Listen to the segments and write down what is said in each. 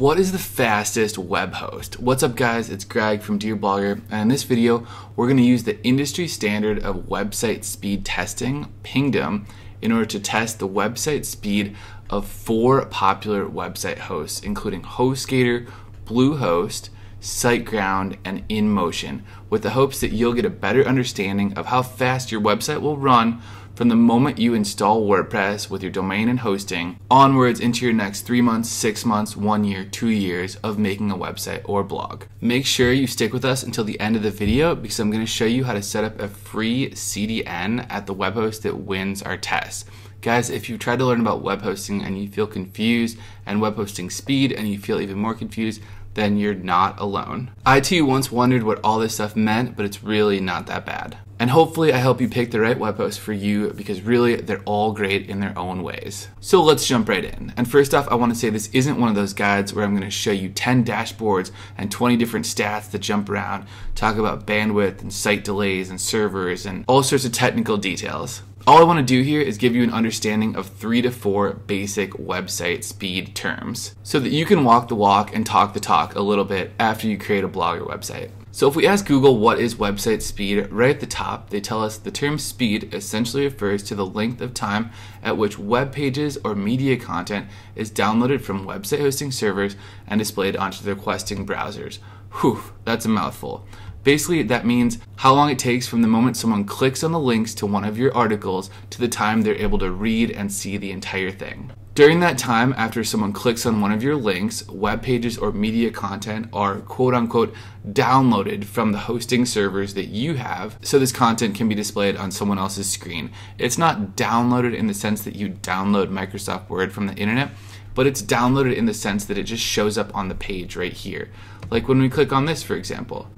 What is the fastest web host? What's up guys, it's Greg from Dear Blogger and in this video we're going to use the industry standard of website speed testing, Pingdom, in order to test the website speed of four popular website hosts including HostGator, Bluehost, SiteGround, and InMotion with the hopes that you'll get a better understanding of how fast your website will run from the moment you install WordPress with your domain and hosting onwards into your next three months, six months, one year, two years of making a website or blog. Make sure you stick with us until the end of the video because I'm going to show you how to set up a free CDN at the web host that wins our test. Guys, if you've tried to learn about web hosting and you feel confused and web hosting speed and you feel even more confused, then you're not alone. I too once wondered what all this stuff meant, but it's really not that bad. And hopefully I help you pick the right web host for you because really they're all great in their own ways. So let's jump right in. And first off, I want to say this isn't one of those guides where I'm going to show you 10 dashboards and 20 different stats that jump around, talk about bandwidth and site delays and servers and all sorts of technical details. All I want to do here is give you an understanding of three to four basic website speed terms so that you can walk the walk and talk the talk a little bit after you create a blog or website. So if we ask Google what is website speed, right at the top, they tell us the term speed essentially refers to the length of time at which web pages or media content is downloaded from website hosting servers and displayed onto the requesting browsers. Whew, that's a mouthful. Basically, that means how long it takes from the moment someone clicks on the links to one of your articles to the time they're able to read and see the entire thing. During that time, after someone clicks on one of your links, web pages or media content are quote unquote downloaded from the hosting servers that you have, so this content can be displayed on someone else's screen. It's not downloaded in the sense that you download Microsoft Word from the internet, but it's downloaded in the sense that it just shows up on the page right here. Like when we click on this, for example.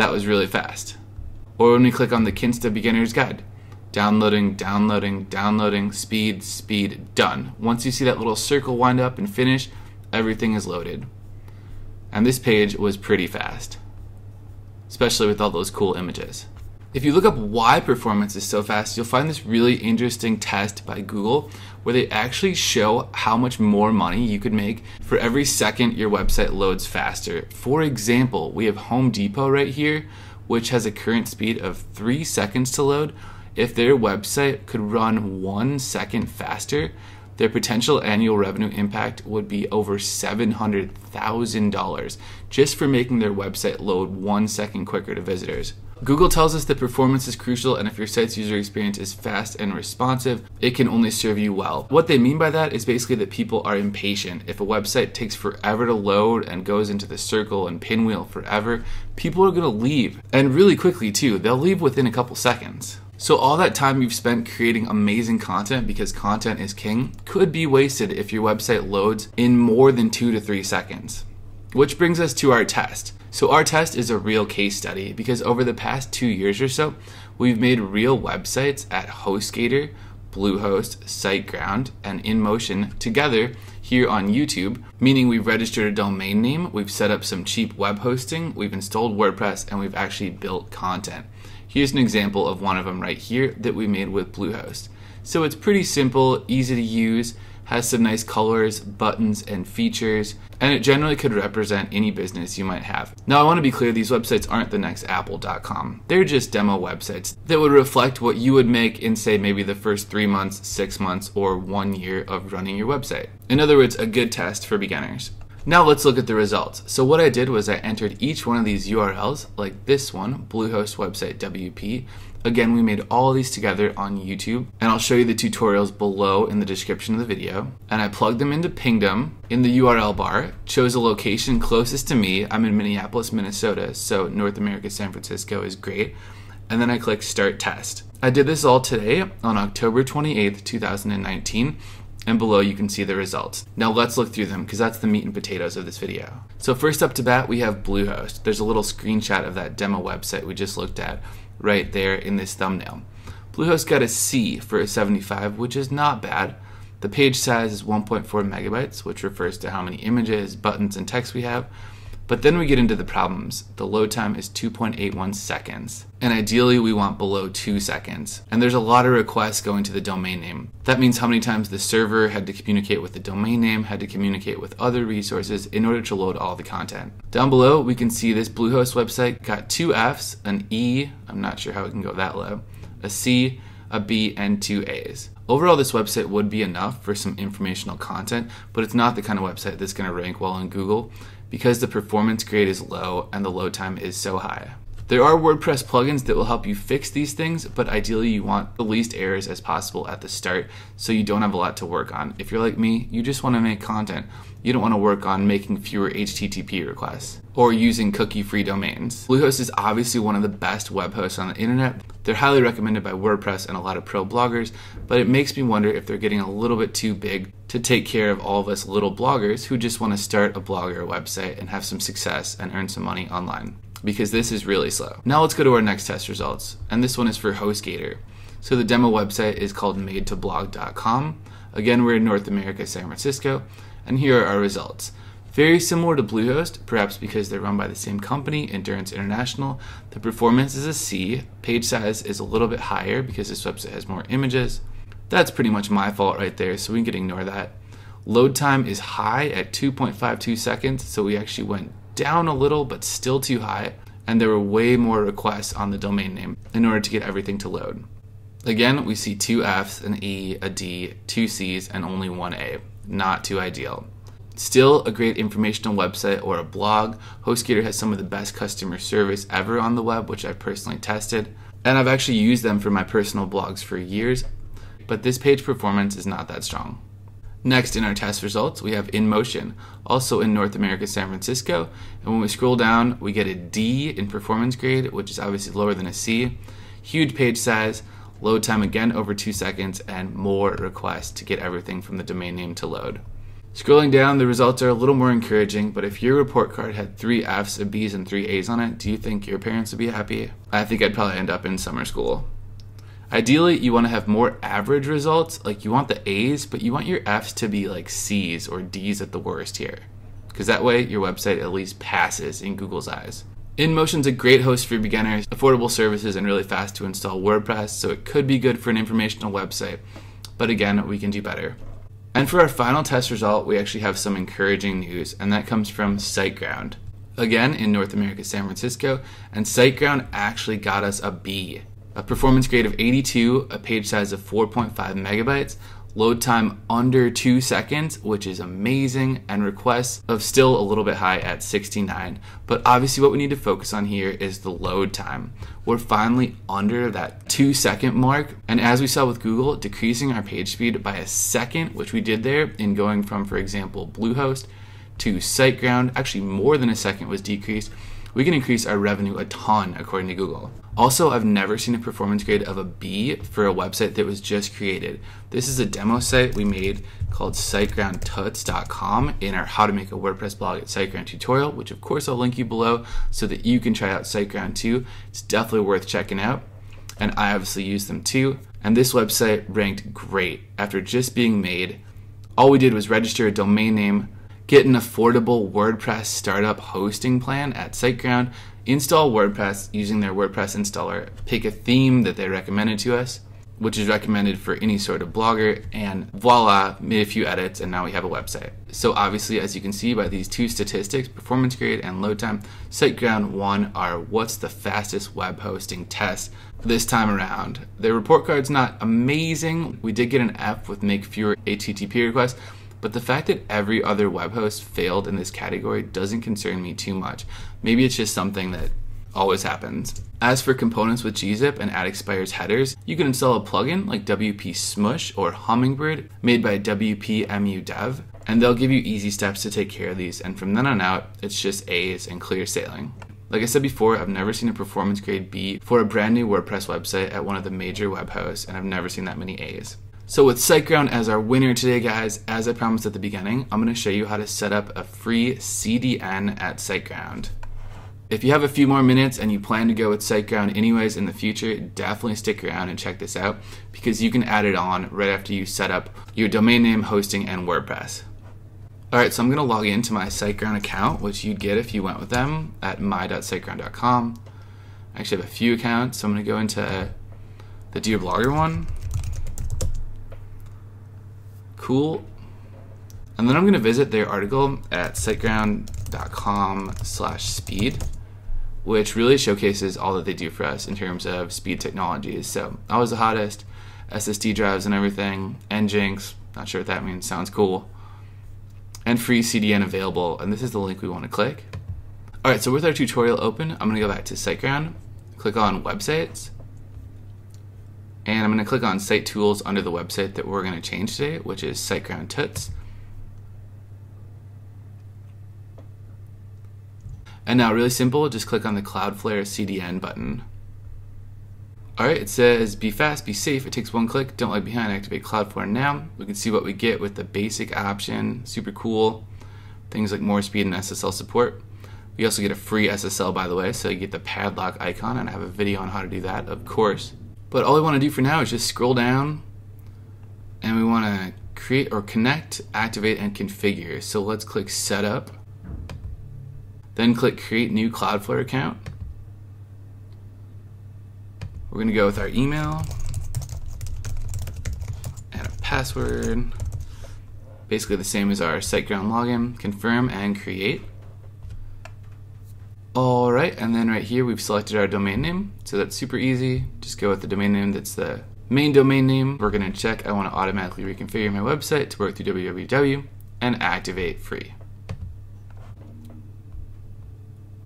That was really fast. Or when we click on the Kinsta Beginner's Guide, downloading, downloading, downloading, speed, speed, done. Once you see that little circle wind up and finish, everything is loaded. And this page was pretty fast, especially with all those cool images. If you look up why performance is so fast, you'll find this really interesting test by Google where they actually show how much more money you could make for every second your website loads faster. For example, we have Home Depot right here, which has a current speed of three seconds to load. If their website could run one second faster, their potential annual revenue impact would be over $700,000 just for making their website load one second quicker to visitors. Google tells us that performance is crucial and if your site's user experience is fast and responsive, it can only serve you well. What they mean by that is basically that people are impatient. If a website takes forever to load and goes into the circle and pinwheel forever, people are going to leave. And really quickly too, they'll leave within a couple seconds. So all that time you've spent creating amazing content because content is king could be wasted if your website loads in more than two to three seconds. Which brings us to our test. So our test is a real case study because over the past two years or so, we've made real websites at HostGator, Bluehost, SiteGround, and InMotion together here on YouTube, meaning we've registered a domain name, we've set up some cheap web hosting, we've installed WordPress, and we've actually built content. Here's an example of one of them right here that we made with Bluehost. So it's pretty simple, easy to use, has some nice colors, buttons, and features, and it generally could represent any business you might have. Now, I want to be clear these websites aren't the next Apple.com. They're just demo websites that would reflect what you would make in, say, maybe the first three months, six months, or one year of running your website. In other words, a good test for beginners. Now let's look at the results. So what I did was I entered each one of these URLs, like this one, Bluehost website WP. Again, we made all these together on YouTube, and I'll show you the tutorials below in the description of the video. And I plugged them into Pingdom in the URL bar, chose a location closest to me. I'm in Minneapolis, Minnesota, so North America, San Francisco is great. And then I click Start Test. I did this all today on October 28th, 2019 and below you can see the results. Now let's look through them because that's the meat and potatoes of this video. So first up to bat we have Bluehost. There's a little screenshot of that demo website we just looked at right there in this thumbnail. Bluehost got a C for a 75 which is not bad. The page size is 1.4 megabytes which refers to how many images, buttons, and text we have. But then we get into the problems. The load time is 2.81 seconds. And ideally, we want below 2 seconds. And there's a lot of requests going to the domain name. That means how many times the server had to communicate with the domain name, had to communicate with other resources in order to load all the content. Down below, we can see this Bluehost website got two Fs, an E, I'm not sure how it can go that low, a C, a B, and two A's. Overall, this website would be enough for some informational content, but it's not the kind of website that's going to rank well in Google because the performance grade is low and the load time is so high. There are WordPress plugins that will help you fix these things, but ideally you want the least errors as possible at the start so you don't have a lot to work on. If you're like me, you just want to make content. You don't want to work on making fewer HTTP requests or using cookie free domains. Bluehost is obviously one of the best web hosts on the internet. They're highly recommended by WordPress and a lot of pro bloggers, but it makes me wonder if they're getting a little bit too big to take care of all of us little bloggers who just want to start a blog or a website and have some success and earn some money online because this is really slow. Now let's go to our next test results, and this one is for HostGator. So the demo website is called madetoblog.com. Again, we're in North America, San Francisco, and here are our results. Very similar to Bluehost, perhaps because they're run by the same company, Endurance International. The performance is a C. Page size is a little bit higher because this website has more images. That's pretty much my fault right there, so we can ignore that. Load time is high at 2.52 seconds, so we actually went down a little, but still too high, and there were way more requests on the domain name in order to get everything to load. Again, we see two Fs, an E, a D, two Cs, and only one A. Not too ideal. Still a great informational website or a blog. HostGator has some of the best customer service ever on the web, which I've personally tested. And I've actually used them for my personal blogs for years, but this page performance is not that strong. Next in our test results, we have InMotion, also in North America, San Francisco. And when we scroll down, we get a D in performance grade, which is obviously lower than a C. Huge page size, load time again over two seconds, and more requests to get everything from the domain name to load. Scrolling down, the results are a little more encouraging, but if your report card had three Fs, a Bs, and three As on it, do you think your parents would be happy? I think I'd probably end up in summer school. Ideally, you want to have more average results. Like you want the A's, but you want your F's to be like C's or D's at the worst here. Because that way your website at least passes in Google's eyes. InMotion's a great host for beginners, affordable services, and really fast to install WordPress, so it could be good for an informational website. But again, we can do better. And for our final test result, we actually have some encouraging news, and that comes from SiteGround. Again, in North America, San Francisco, and SiteGround actually got us a B a performance grade of 82, a page size of 4.5 megabytes, load time under 2 seconds, which is amazing, and requests of still a little bit high at 69. But obviously, what we need to focus on here is the load time. We're finally under that 2 second mark, and as we saw with Google, decreasing our page speed by a second, which we did there in going from, for example, Bluehost to SiteGround, actually more than a second was decreased we can increase our revenue a ton according to Google. Also, I've never seen a performance grade of a B for a website that was just created. This is a demo site we made called sitegroundtuts.com in our how to make a WordPress blog at SiteGround tutorial, which of course I'll link you below so that you can try out SiteGround too. It's definitely worth checking out. And I obviously use them too. And this website ranked great after just being made. All we did was register a domain name, Get an affordable WordPress startup hosting plan at SiteGround. Install WordPress using their WordPress installer. Pick a theme that they recommended to us, which is recommended for any sort of blogger, and voila, made a few edits, and now we have a website. So obviously, as you can see by these two statistics, performance grade and load time, SiteGround won our what's the fastest web hosting test this time around. Their report card's not amazing. We did get an F with make fewer HTTP requests, but the fact that every other web host failed in this category doesn't concern me too much. Maybe it's just something that always happens. As for components with gzip and Add Expires headers, you can install a plugin like WP Smush or Hummingbird made by WPMU Dev, and they'll give you easy steps to take care of these, and from then on out, it's just A's and clear sailing. Like I said before, I've never seen a performance grade B for a brand new WordPress website at one of the major web hosts, and I've never seen that many A's. So with SiteGround as our winner today, guys, as I promised at the beginning, I'm going to show you how to set up a free CDN at SiteGround. If you have a few more minutes and you plan to go with SiteGround anyways in the future, definitely stick around and check this out because you can add it on right after you set up your domain name, hosting, and WordPress. Alright, so I'm going to log into my SiteGround account, which you'd get if you went with them at my.siteground.com. I actually have a few accounts, so I'm going to go into the Dear Blogger one. Cool. And then I'm going to visit their article at siteground.com slash speed, which really showcases all that they do for us in terms of speed technologies. So always the hottest, SSD drives and everything, Nginx, not sure what that means, sounds cool and free CDN available. And this is the link we want to click. All right, so with our tutorial open, I'm gonna go back to SiteGround, click on websites, and I'm gonna click on site tools under the website that we're gonna change today, which is SiteGround Tuts. And now really simple, just click on the Cloudflare CDN button. Alright, it says be fast, be safe. It takes one click. Don't lag behind. Activate Cloudflare now. We can see what we get with the basic option. Super cool. Things like more speed and SSL support. We also get a free SSL, by the way, so you get the padlock icon, and I have a video on how to do that, of course. But all we want to do for now is just scroll down, and we want to create or connect, activate, and configure. So let's click Setup. Then click Create New Cloudflare Account. We're going to go with our email and a password. Basically the same as our SiteGround login. Confirm and create. Alright, and then right here we've selected our domain name. So that's super easy. Just go with the domain name that's the main domain name. We're going to check I want to automatically reconfigure my website to work through www and activate free.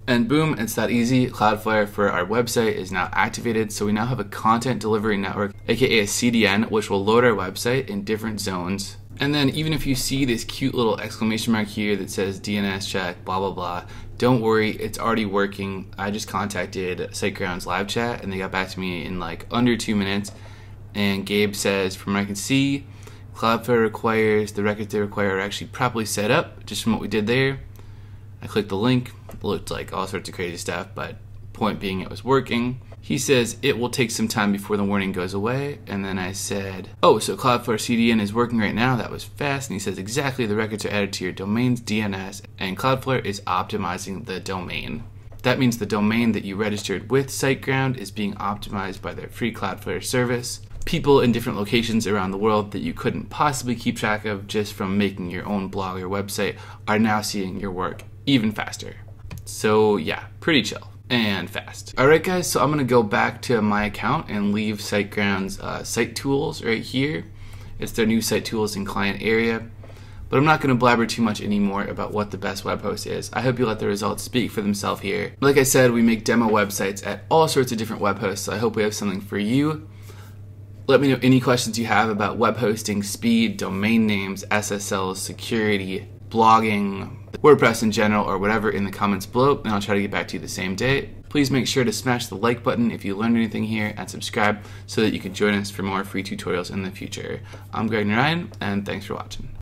And boom, it's that easy. Cloudflare for our website is now activated. So we now have a content delivery network, aka a CDN, which will load our website in different zones. And then even if you see this cute little exclamation mark here that says DNS check, blah, blah, blah, don't worry, it's already working. I just contacted SiteGround's live chat and they got back to me in like under two minutes. And Gabe says, from what I can see, Cloudflare requires the records they require are actually properly set up, just from what we did there. I clicked the link, looked like all sorts of crazy stuff, but point being it was working. He says it will take some time before the warning goes away. And then I said, Oh, so Cloudflare CDN is working right now. That was fast. And he says, Exactly, the records are added to your domain's DNS, and Cloudflare is optimizing the domain. That means the domain that you registered with SiteGround is being optimized by their free Cloudflare service. People in different locations around the world that you couldn't possibly keep track of just from making your own blog or website are now seeing your work even faster. So yeah, pretty chill and fast. All right guys, so I'm gonna go back to my account and leave SiteGround's uh, site tools right here. It's their new site tools and client area. But I'm not going to blabber too much anymore about what the best web host is. I hope you let the results speak for themselves here. Like I said, we make demo websites at all sorts of different web hosts, so I hope we have something for you. Let me know any questions you have about web hosting, speed, domain names, SSLs, security, blogging, WordPress in general, or whatever in the comments below, and I'll try to get back to you the same day. Please make sure to smash the like button if you learned anything here and subscribe so that you can join us for more free tutorials in the future. I'm Greg Narayan, and thanks for watching.